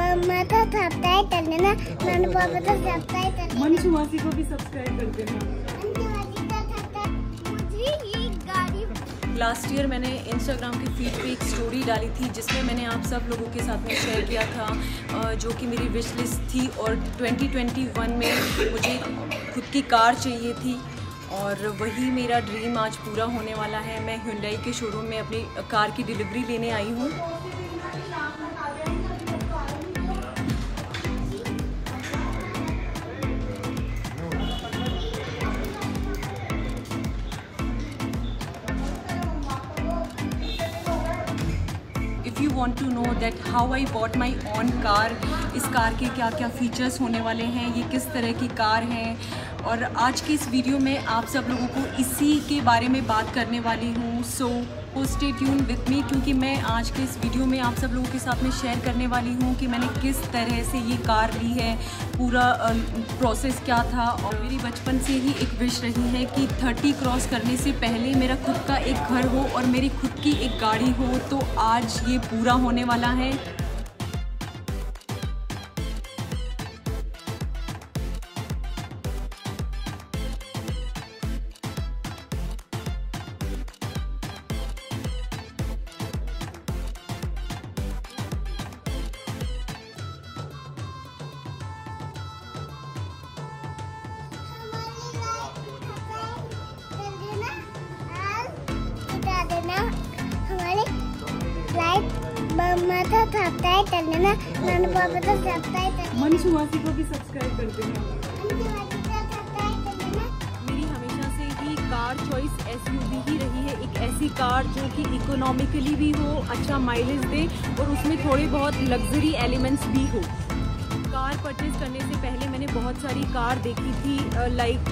मम्मा तो सब्सक्राइब कर लेना नानू पापा तो सब्सक्राइब कर लेना मनसुवासी को भी सब्सक्राइब कर देना। लास्ट ईयर मैंने इंस्टाग्राम की फ़ीड पे एक स्टोरी डाली थी, जिसमें मैंने आप सब लोगों के साथ में शेयर किया था जो कि मेरी विश लिस्ट थी और 2021 में मुझे खुद की कार चाहिए थी और वही मेरा ड्रीम आज पूरा होने वाला है। मैं हुंडई के शोरूम में अपनी कार की डिलीवरी लेने आई हूँ। Want to know that how I bought my own car इस कार के क्या क्या फीचर्स होने वाले हैं, ये किस तरह की कार है? और आज की इस वीडियो में आप सब लोगों को इसी के बारे में बात करने वाली हूँ। So stay tune with me क्योंकि मैं आज के इस वीडियो में आप सब लोगों के साथ में शेयर करने वाली हूँ कि मैंने किस तरह से ये कार ली है, पूरा प्रोसेस क्या था और मेरी बचपन से ही एक विश रही है कि 30 क्रॉस करने से पहले मेरा खुद का एक घर हो और मेरी खुद की एक गाड़ी हो तो आज ये पूरा होने वाला है। को भी सब्सक्राइब कर देना मेरी हमेशा से ही कार चॉइस एसयूवी ही रही है। एक ऐसी कार जो कि इकोनॉमिकली भी हो अच्छा माइलेज दे और उसमें थोड़े बहुत लग्जरी एलिमेंट्स भी हो। कार परचेज करने से पहले मैंने बहुत सारी कार देखी थी लाइक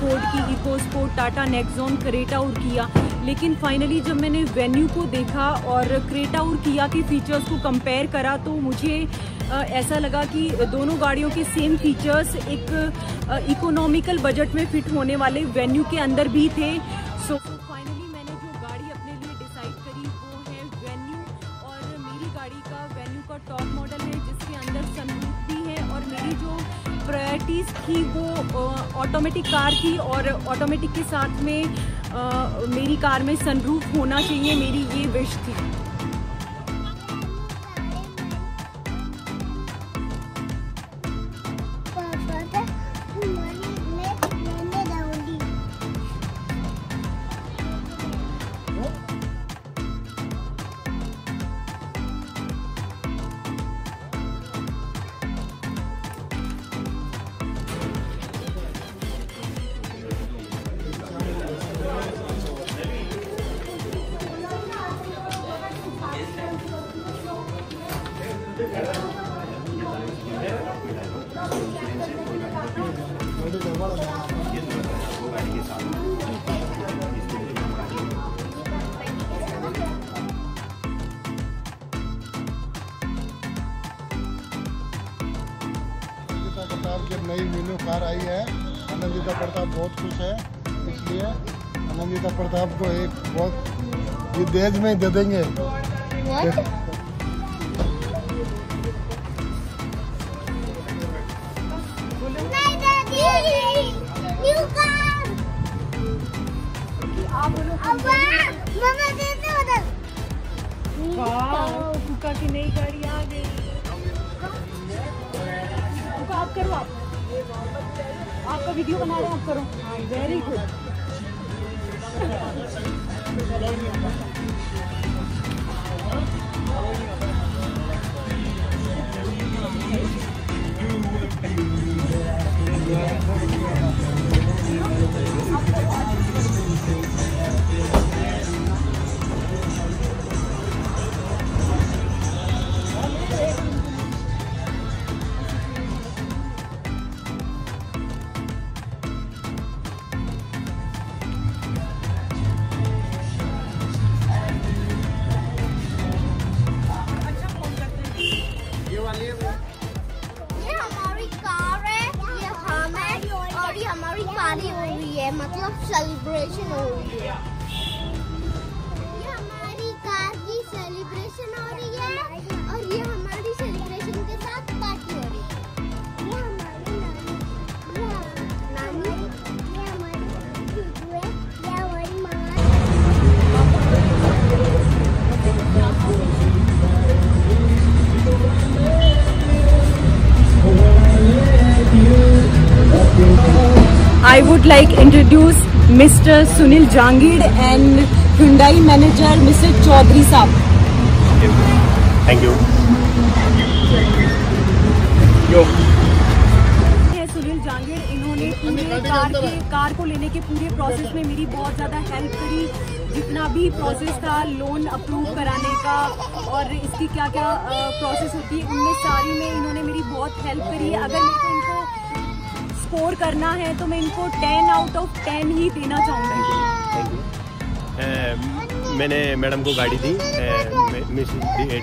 फोर्ड की EcoSport Tata Nexon Creta और किया लेकिन फाइनली जब मैंने वेन्यू को देखा और क्रेटा और किया के फीचर्स को कंपेयर करा तो मुझे ऐसा लगा कि दोनों गाड़ियों के सेम फीचर्स एक इकोनॉमिकल बजट में फिट होने वाले वेन्यू के अंदर भी थे. सो फाइनली मैंने जो प्रायोरिटीज़ थी वो ऑटोमेटिक कार थी और ऑटोमेटिक के साथ में आ, मेरी कार में सनरूफ होना चाहिए मेरी ये विश थी। प्रताप बहुत खुश है इसलिए आनंदिता प्रताप को एक बहुत ये दहेज में ही दे देंगे। नहीं दादी न्यू कार अब्बा मम्मा दे दे उधर। वाह फूका की नई गाड़ी आ गई। आप करो आप। आपका वीडियो बना रहे हैं आप करो। वेरी गुड मतलब सेलिब्रेशन हो रही है ये हमारी कार की सेलिब्रेशन हो रही है और ये हमारी सेलिब्रेशन के साथ पार्टी हो रही है. ये हमारी नानी ये नानी ये हमारी जीजू है ये हमारी माँ I would like introduce Mr. Sunil Jangid and Hyundai manager Mr. Chaudhary साहब थैंक यू है सुनील जांगीर इन्होंने पूरे कार के कार को लेने के पूरे प्रोसेस में मेरी बहुत ज़्यादा हेल्प करी जितना भी प्रोसेस था लोन अप्रूव कराने का और इसकी क्या क्या प्रोसेस होती है उनमें सारी में इन्होंने मेरी बहुत हेल्प करी है अगर मेरे को इनको स्कोर करना है तो मैं इनको 10 आउट ऑफ़ 10 ही देना चाहूँगी। मैंने मैडम को गाड़ी दी मिस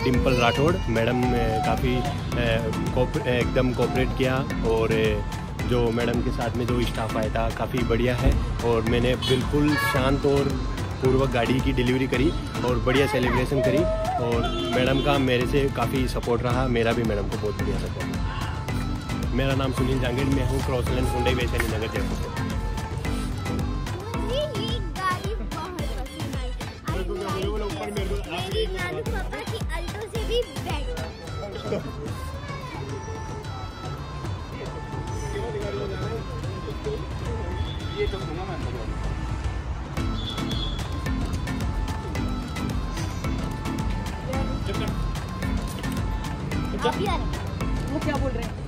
डिम्पल राठौड़। मैडम ने काफ़ी एकदम कोऑपरेट किया और जो मैडम के साथ में जो स्टाफ आया था, काफ़ी बढ़िया है। और मैंने बिल्कुल शांत और पूर्वक गाड़ी की डिलीवरी करी और बढ़िया सेलिब्रेशन करी। और मैडम का मेरे से काफ़ी सपोर्ट रहा, मेरा भी मैडम को बहुत बढ़िया सपोर्ट मेरा नाम सुनील जांगीर मैं हूँ क्रॉसलैंड हुंडई वैशाली नगर जयपुर से ये गाड़ी बहुत पसंद आई आई लाइक मेरी नानू पापा की अल्टो से भी बेटर आप ही आ रहे हैं? वो क्या बोल रहे हैं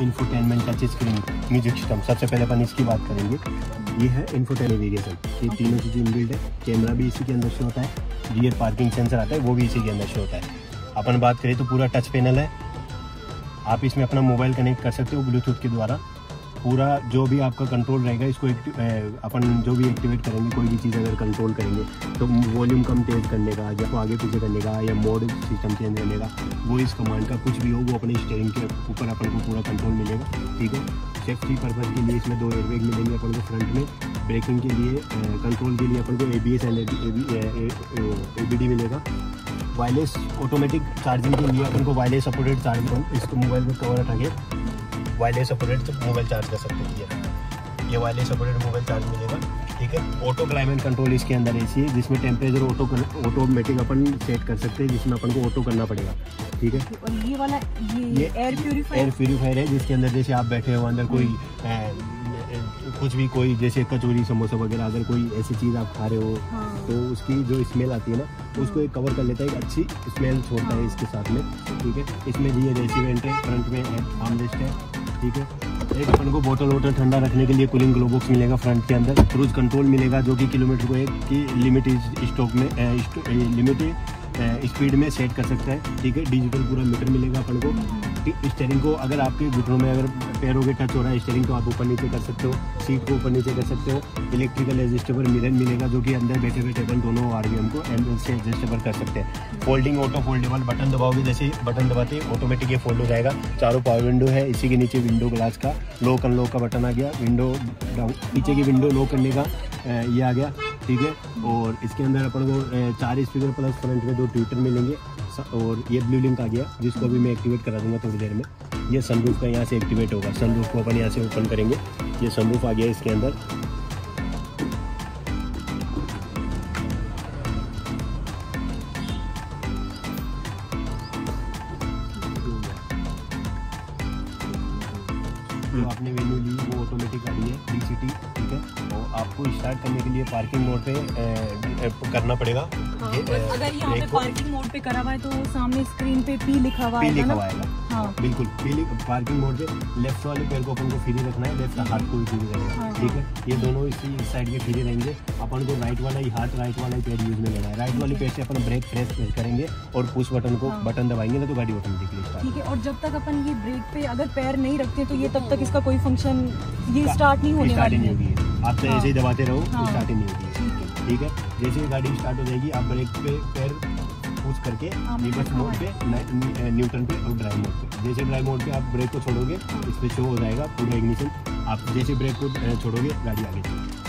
infotainment touch screen music system सबसे पहले अपन इसकी बात करेंगे। ये है इन्फोटेन नेविगेशन ये तीनों चीज़ें इनबिल्ड है। कैमरा भी इसी के अंदर से होता है। रियर पार्किंग सेंसर आता है, वो भी इसी के अंदर से होता है। अपन बात करें तो पूरा टच पैनल है। आप इसमें अपना मोबाइल कनेक्ट कर सकते हो ब्लूटूथ के द्वारा। पूरा जो भी आपका कंट्रोल रहेगा, इसको अपन जो भी एक्टिवेट करेंगे, कोई भी चीज़ अगर कंट्रोल करेंगे तो वॉल्यूम कम तेज करने का, या आगे पीछे करने का, या मोड सिस्टम चेंज करने का, वो इस कमांड का कुछ भी हो, वो अपने स्टेयरिंग के ऊपर अपन को पूरा कंट्रोल मिलेगा, ठीक है? सेफ्टी पर्पज़ के लिए इसमें दो एयरबैग मिलेंगे अपन को फ्रंट में ब्रेकिंग के लिए कंट्रोल के लिए अपन को A B S and A B D मिलेगा। वायरलेस ऑटोमेटिक चार्जिंग के लिए अपन को वायरलेस सपोर्टेड चार्जिंग इसको मोबाइल में कवर के वायरलेस सपोर्टेड मोबाइल चार्ज कर सकते हैं ये ये वायरलेस सपोर्टेड मोबाइल चार्ज मिलेगा ठीक है? ऑटो क्लाइमेट कंट्रोल इसके अंदर ऐसी है जिसमें टेम्परेचर ऑटो ऑटोमेटिक अपन सेट कर सकते हैं जिसमें अपन को ऑटो करना पड़ेगा ठीक है? और ये वाला ये, ये एयर एयर प्यूरिफायर प्यूरीफायर है जिसके अंदर जैसे आप बैठे हो अंदर कोई कुछ भी कोई जैसे कचौरी समोसा वगैरह अगर कोई ऐसी चीज़ आप खा रहे हो हाँ। तो उसकी जो स्मेल आती है ना तो उसको एक कवर कर लेता है एक अच्छी स्मेल छोड़ता है इसके साथ में ठीक है? इसमें ये रेसिवेंट है फ्रंट में आर्मरेस्ट है ठीक है? एक अपन को बोतल वोटल ठंडा रखने के लिए कूलिंग ग्लोबॉक्स मिलेगा फ्रंट के अंदर। क्रूज कंट्रोल मिलेगा जो कि किलोमीटर को एक की लिमिट स्टॉक में लिमिट स्पीड में सेट कर सकता है। ठीक है? डिजिटल पूरा मीटर मिलेगा अपन को। स्टेयरिंग को अगर आपके घुटनों में अगर पैरों के टच हो रहा है स्टेयरिंग तो आप ऊपर नीचे कर सकते हो सीट को ऊपर नीचे कर सकते हो। इलेक्ट्रिकल एडजस्टेबल मिरर मिलेगा जो कि अंदर बैठे बैठे अपन दोनों आर को एंड से एडजस्टेबल कर सकते हैं। फोल्डिंग ऑटो फोल्डेबल बटन दबाओगे, जैसे बटन दबाते ऑटोमेटिक ये फोल्ड हो जाएगा। चारों पावर विंडो है, इसी के नीचे विंडो ग्लास का लॉक अनलॉक का बटन आ गया। विंडो नीचे की विंडो लॉक करने का ये आ गया, ठीक है? और इसके अंदर अपन को चार स्पीकर प्लस फ्रंट में दो ट्विटर मिलेंगे। और ये ब्लू लिंक आ गया जिसको अभी मैं एक्टिवेट करा दूँगा थोड़ी देर में ये सनरूफ का यहाँ से एक्टिवेट होगा। सनरूफ को अपन यहाँ से ओपन करेंगे। ये सनरूफ आ गया इसके अंदर। आपने वेन्यू ली वो ऑटोमेटिक गाड़ी है डी सी टी ठीक है? तो आपको स्टार्ट करने के लिए पार्किंग मोड पे करना पड़ेगा। हाँ, अगर यहाँ पे पार्किंग मोड पे करा हुआ है तो सामने स्क्रीन पे पी लिखा हुआ है लिखा हुआ हाँ। बिल्कुल पार्किंग मोड पे लेफ़्ट वाले पैर को अपन को फ्री रखना है लेफ़्ट हाथ को भी फ्री रखना हाँ, है ठीक है? ये दोनों इसी साइड के फ्री रहेंगे। अपन को राइट वाला ही हाथ राइट वाला ही पैर यूज़ में लेना है। राइट वाले पैर से अपन ब्रेक प्रेस करेंगे और पुश बटन को हाँ। बटन दबाएँगे ना तो गाड़ी ऑटोमेटिकली स्टार्ट ठीक है और जब तक अपन ये ब्रेक पे अगर पैर नहीं रखते तो ये तब तक इसका कोई फ़ंक्शन ये स्टार्ट नहीं होने वाली है। नहीं होगी। आप तो हाँ। ऐसे ही दबाते रहो हाँ। स्टार्ट ही नहीं होगी। ठीक है। जैसे ही गाड़ी स्टार्ट हो जाएगी आप ब्रेक पे पैर पुश करके हाँ, रिवर्स हाँ। मोड पे न- न्यूट्रन पे और ड्राइव मोड पे। जैसे ड्राइव मोड पे आप ब्रेक को छोड़ोगे इसमें शो हो जाएगा, पूरा इग्निशन आप जैसे ब्रेक को छोड़ोगे, गाड़ी आगे। चलेगी